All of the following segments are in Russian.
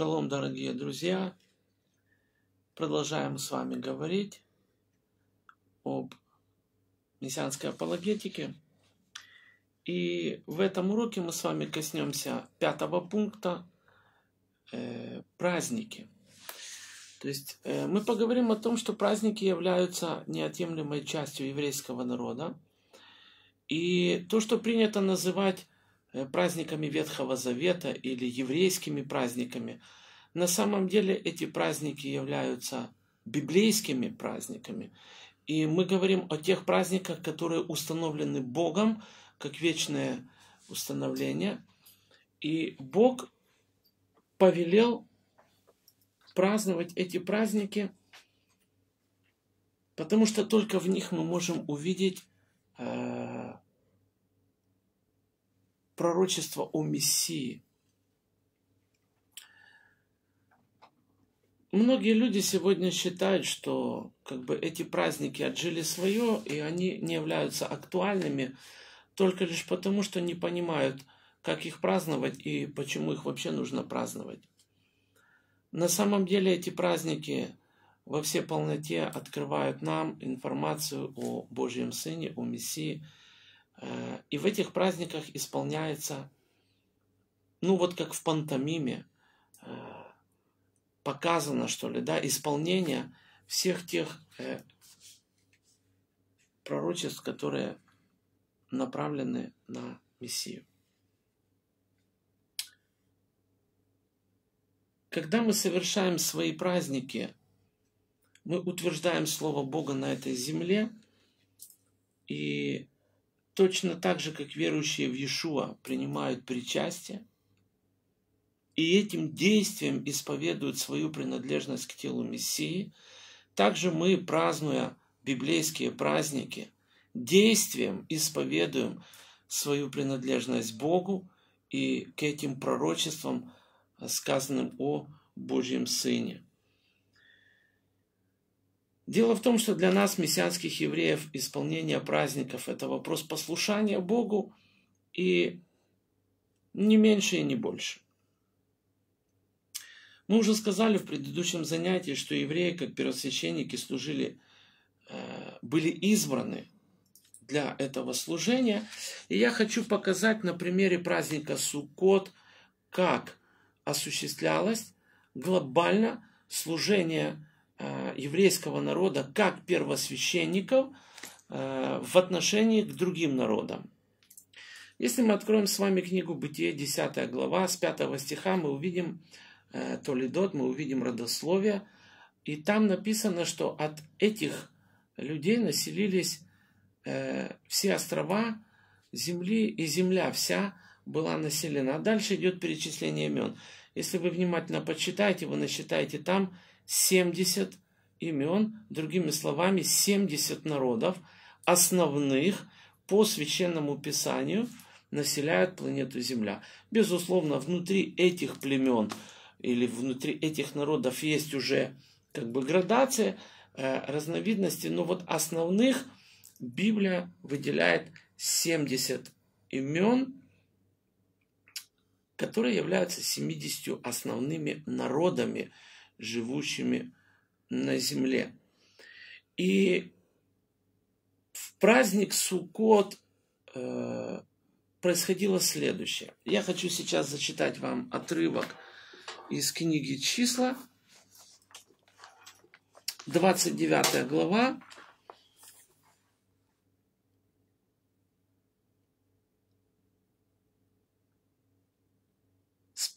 Шалом, дорогие друзья! Продолжаем с вами говорить об мессианской апологетике. И в этом уроке мы с вами коснемся пятого пункта э, праздники. То есть э, мы поговорим о том, что праздники являются неотъемлемой частью еврейского народа. И то, что принято называть праздниками Ветхого Завета или еврейскими праздниками. На самом деле эти праздники являются библейскими праздниками. И мы говорим о тех праздниках, которые установлены Богом, как вечное установление. И Бог повелел праздновать эти праздники, потому что только в них мы можем увидеть э, пророчество о Мессии. Многие люди сегодня считают, что как бы эти праздники отжили свое, и они не являются актуальными только лишь потому, что не понимают, как их праздновать и почему их вообще нужно праздновать. На самом деле эти праздники во всей полноте открывают нам информацию о Божьем Сыне, о Мессии – и в этих праздниках исполняется, ну вот как в пантомиме, э, показано, что ли, да, исполнение всех тех э, пророчеств, которые направлены на Мессию. Когда мы совершаем свои праздники, мы утверждаем Слово Бога на этой земле, и точно так же, как верующие в Иешуа принимают причастие, и этим действием исповедуют свою принадлежность к телу Мессии, также мы, празднуя библейские праздники, действием исповедуем свою принадлежность Богу и к этим пророчествам, сказанным о Божьем Сыне – Дело в том, что для нас, мессианских евреев, исполнение праздников – это вопрос послушания Богу и не меньше и не больше. Мы уже сказали в предыдущем занятии, что евреи, как первосвященники, служили, э, были избраны для этого служения. И я хочу показать на примере праздника Суккот, как осуществлялось глобально служение еврейского народа как первосвященников э, в отношении к другим народам. Если мы откроем с вами книгу Бытие, 10 глава, с 5 стиха, мы увидим э, Толидот, мы увидим родословие, и там написано, что от этих людей населились все острова земли, и земля вся была населена. А дальше идет перечисление имен. Если вы внимательно почитаете, вы насчитаете там 70 имен, другими словами, 70 народов, основных по священному писанию, населяют планету Земля. Безусловно, внутри этих племен или внутри этих народов есть уже как бы градация, э, разновидности, но вот основных Библия выделяет 70 имен, которые являются 70 основными народами, живущими на земле. И в праздник Суккот э, происходило следующее. Я хочу сейчас зачитать вам отрывок из книги «Числа», 29 глава,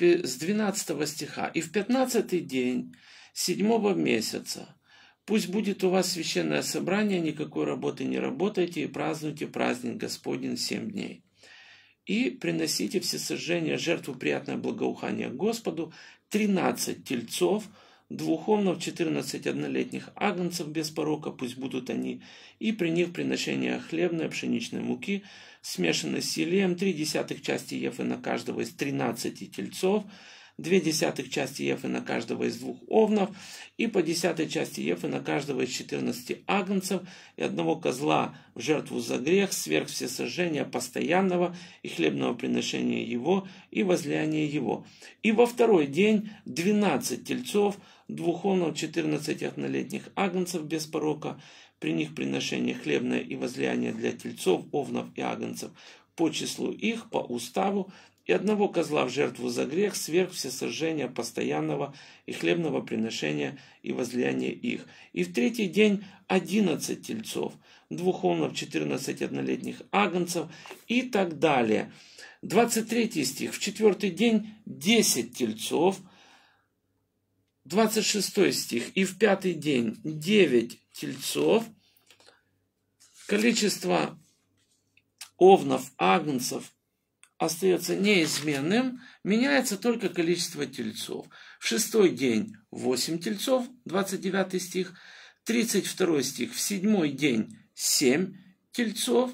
с 12 стиха. «И в 15 день седьмого месяца пусть будет у вас священное собрание, никакой работы не работайте и празднуйте праздник Господень семь дней. И приносите все сожжения, жертву приятное благоухание Господу, 13 тельцов – двуховнов, 14 однолетних агнцев без порока, пусть будут они, и при них приношение хлебной пшеничной муки, смешанной с елеем, три десятых части ефы на каждого из 13 тельцов, две десятых части ефы на каждого из двух овнов, и по десятой части ефы на каждого из четырнадцати агнцев, и одного козла в жертву за грех, сверх всесожжения постоянного и хлебного приношения его, и возлияния его. И во второй день двенадцать тельцов, двух овнов, четырнадцать однолетних агнцев без порока, при них приношение хлебное и возлияние для тельцов, овнов и агнцев по числу их, по уставу, и одного козла в жертву за грех, сверх всесожжения постоянного и хлебного приношения и возлияния их. И в третий день одиннадцать тельцов, двух овнов, четырнадцать однолетних агнцев и так далее. 23 стих. В четвертый день десять тельцов. 26 стих. И в пятый день девять тельцов. Количество овнов, агнцев остается неизменным, меняется только количество тельцов. В шестой день 8 тельцов, 29 стих, 32 стих, в седьмой день 7 тельцов,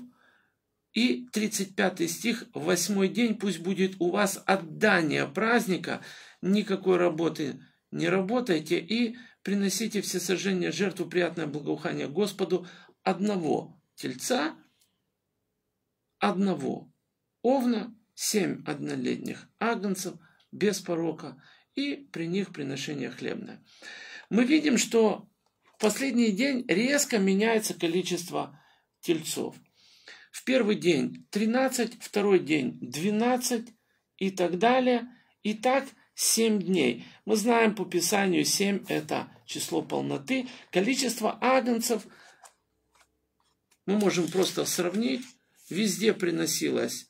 и 35 стих, восьмой день пусть будет у вас отдание праздника, никакой работы не работайте, и приносите все сожжения жертву приятное благоухание Господу одного тельца, одного овна, семь однолетних агнцев без порока и при них приношение хлебное. Мы видим, что в последний день резко меняется количество тельцов. В первый день 13, второй день 12 и так далее. И так 7 дней. Мы знаем по Писанию 7 это число полноты. Количество агнцев мы можем просто сравнить. Везде приносилось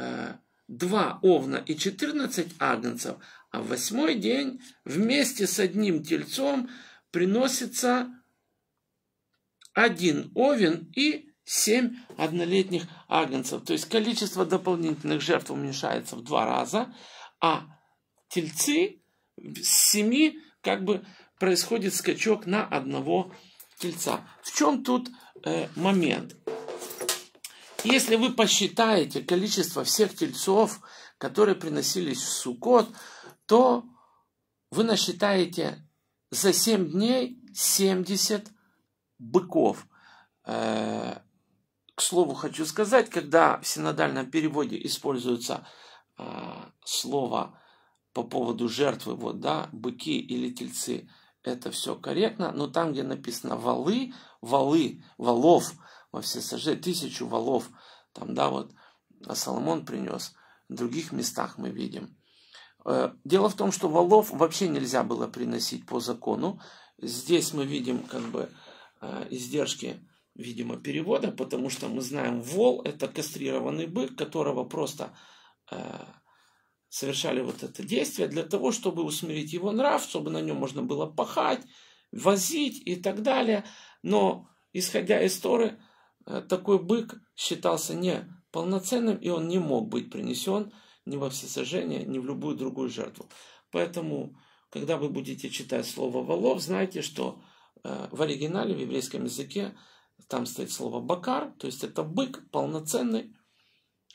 э, два овна и 14 агнцев, а в восьмой день вместе с одним тельцом приносится один овен и семь однолетних агнцев. То есть количество дополнительных жертв уменьшается в два раза, а тельцы с семи как бы происходит скачок на одного тельца. В чем тут э, момент? Если вы посчитаете количество всех тельцов, которые приносились в Суккот, то вы насчитаете за 7 дней 70 быков. Э, к слову, хочу сказать, когда в синодальном переводе используется э, слово по поводу жертвы, вот, да, быки или тельцы, это все корректно, но там, где написано валы, валы, валов – во все сожжения, тысячу валов, там, да, вот, Соломон принес. В других местах мы видим. Э, дело в том, что валов вообще нельзя было приносить по закону. Здесь мы видим как бы э, издержки, видимо, перевода, потому что мы знаем, вол – это кастрированный бык, которого просто э, совершали вот это действие для того, чтобы усмирить его нрав, чтобы на нем можно было пахать, возить и так далее. Но, исходя из Торы, Э, такой бык считался не полноценным, и он не мог быть принесен ни во всесожжение, ни в любую другую жертву. Поэтому, когда вы будете читать слово «волов», знайте, что э, в оригинале, в еврейском языке, там стоит слово «бакар», то есть это бык полноценный,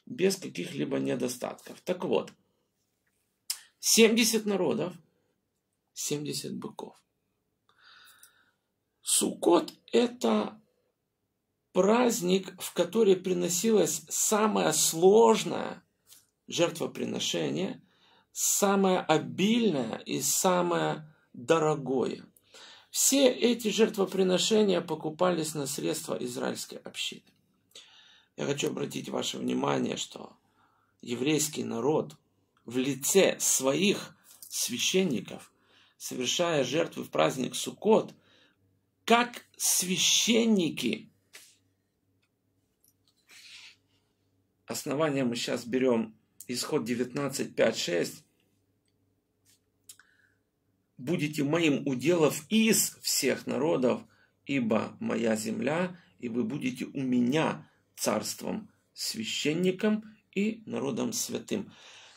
без каких-либо недостатков. Так вот, 70 народов, 70 быков. Сукот – это праздник, в который приносилось самое сложное жертвоприношение, самое обильное и самое дорогое. Все эти жертвоприношения покупались на средства израильской общины. Я хочу обратить ваше внимание, что еврейский народ в лице своих священников, совершая жертвы в праздник Суккот, как священники основание мы сейчас берем исход 19, 5, 6. Будете моим уделов из всех народов, ибо моя земля, и вы будете у меня царством, священником и народом святым.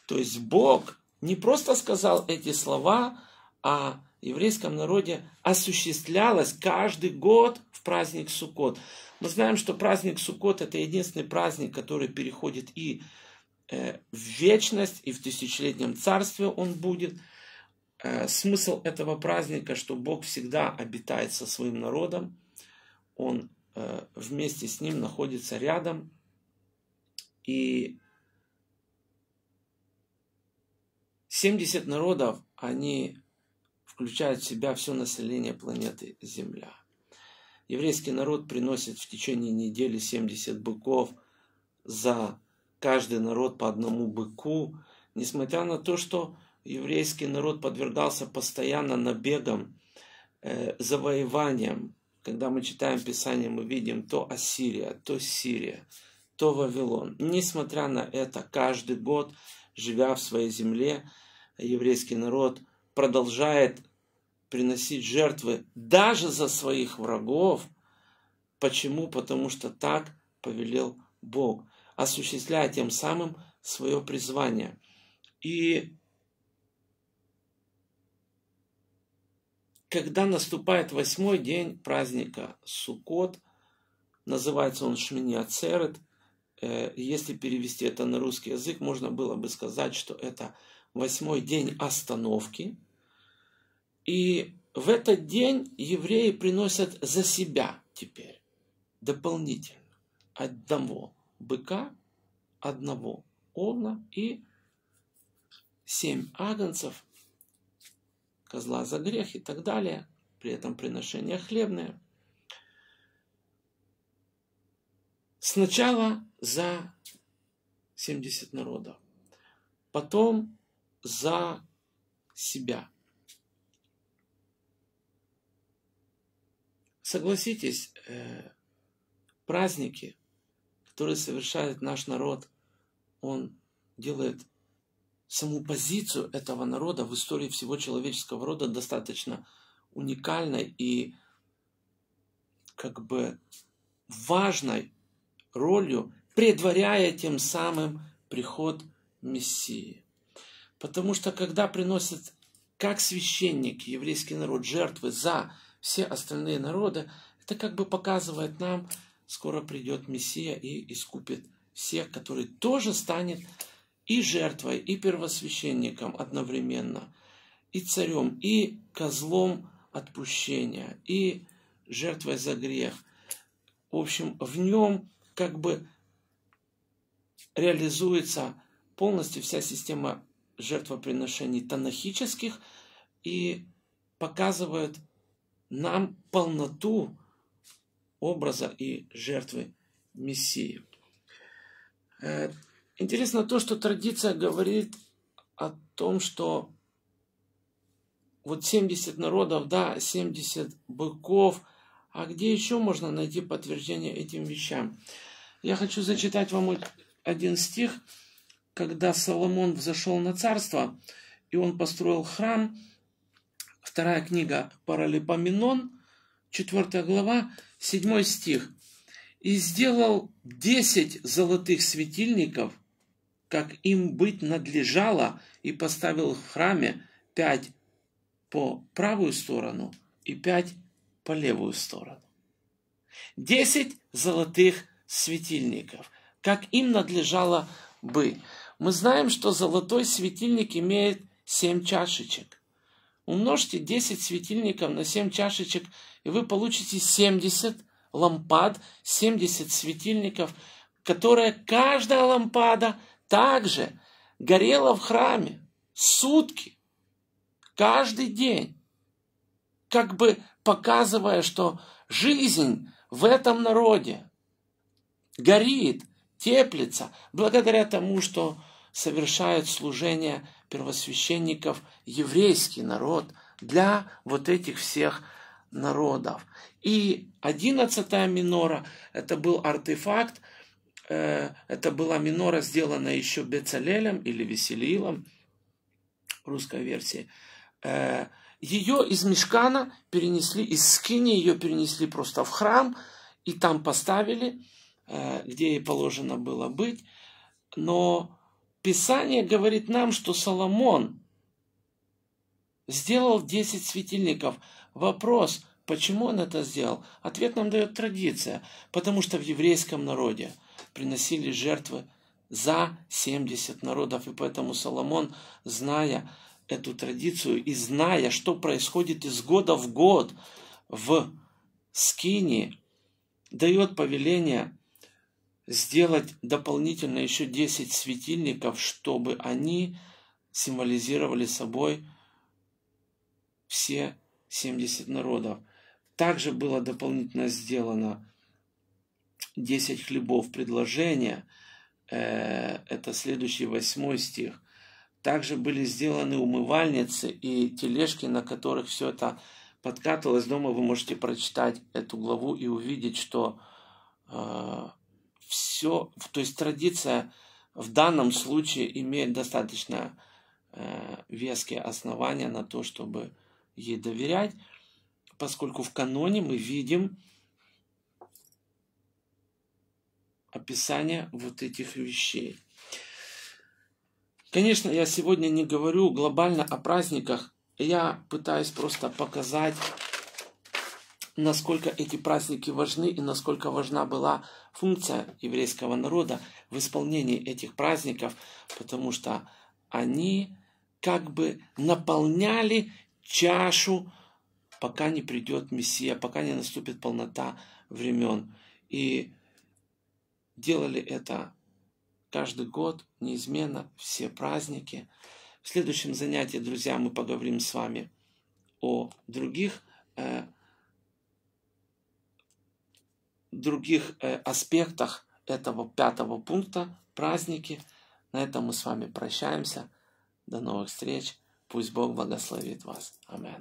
То есть Бог не просто сказал эти слова, а еврейском народе осуществлялось каждый год в праздник Суккот. Мы знаем, что праздник Суккот – это единственный праздник, который переходит и э, в вечность и в тысячелетнем царстве он будет. Э, смысл этого праздника, что Бог всегда обитает со своим народом, он э, вместе с ним находится рядом, и 70 народов, они включают в себя все население планеты Земля. Еврейский народ приносит в течение недели 70 быков за каждый народ по одному быку, несмотря на то, что еврейский народ подвергался постоянно набегам, э, завоеваниям. Когда мы читаем Писание, мы видим то Ассирия, то Сирия, то Вавилон. Несмотря на это, каждый год, живя в своей земле, еврейский народ продолжает приносить жертвы даже за своих врагов. Почему? Потому что так повелел Бог, осуществляя тем самым свое призвание. И когда наступает восьмой день праздника Суккот, называется он Шмини Ацерет, э, если перевести это на русский язык, можно было бы сказать, что это восьмой день остановки. И в этот день евреи приносят за себя теперь дополнительно одного быка, одного овна и семь агнцев, козла за грех и так далее, при этом приношение хлебное. Сначала за 70 народов, потом за себя. Согласитесь, э, праздники, которые совершает наш народ, он делает саму позицию этого народа в истории всего человеческого рода достаточно уникальной и как бы важной ролью, предваряя тем самым приход Мессии. Потому что когда приносят как священник, еврейский народ, жертвы за все остальные народы, это как бы показывает нам, скоро придет Мессия и искупит всех, который тоже станет и жертвой, и первосвященником одновременно, и царем, и козлом отпущения, и жертвой за грех. В общем, в нем как бы реализуется полностью вся система жертвоприношений танахических и показывают нам полноту образа и жертвы Мессии. Э, интересно то, что традиция говорит о том, что вот 70 народов, да, 70 быков, а где еще можно найти подтверждение этим вещам? Я хочу зачитать вам один стих, когда Соломон взошел на царство, и он построил храм, вторая книга Паралипоменон, четвертая глава, седьмой стих. «И сделал десять золотых светильников, как им быть надлежало, и поставил в храме пять по правую сторону и пять по левую сторону. Десять золотых светильников, как им надлежало быть. Мы знаем, что золотой светильник имеет семь чашечек. Умножьте 10 светильников на 7 чашечек, и вы получите 70 лампад, 70 светильников, которые каждая лампада также горела в храме сутки, каждый день, как бы показывая, что жизнь в этом народе горит – теплится благодаря тому, что совершает служение первосвященников еврейский народ для вот этих всех народов. И одиннадцатая минора – это был артефакт, э, это была минора, сделанная еще Бецалелем или Веселилом, русской версии. Э, ее из Мешкана перенесли, из Скини ее перенесли просто в храм, и там поставили – где ей положено было быть. Но Писание говорит нам, что Соломон сделал 10 светильников. Вопрос, почему он это сделал? Ответ нам дает традиция. Потому что в еврейском народе приносили жертвы за 70 народов. И поэтому Соломон, зная эту традицию и зная, что происходит из года в год в Скинии, дает повеление сделать дополнительно еще 10 светильников, чтобы они символизировали собой все 70 народов. Также было дополнительно сделано 10 хлебов предложения. Э, это следующий восьмой стих. Также были сделаны умывальницы и тележки, на которых все это подкатывалось. Дома вы можете прочитать эту главу и увидеть, что э, все, то есть традиция в данном случае имеет достаточно э, веские основания на то, чтобы ей доверять, поскольку в каноне мы видим описание вот этих вещей. Конечно, я сегодня не говорю глобально о праздниках, я пытаюсь просто показать, насколько эти праздники важны и насколько важна была функция еврейского народа в исполнении этих праздников, потому что они как бы наполняли чашу, пока не придет Мессия, пока не наступит полнота времен. И делали это каждый год, неизменно, все праздники. В следующем занятии, друзья, мы поговорим с вами о других, э, других э, аспектах этого пятого пункта, праздники. На этом мы с вами прощаемся. До новых встреч. Пусть Бог благословит вас. Аминь.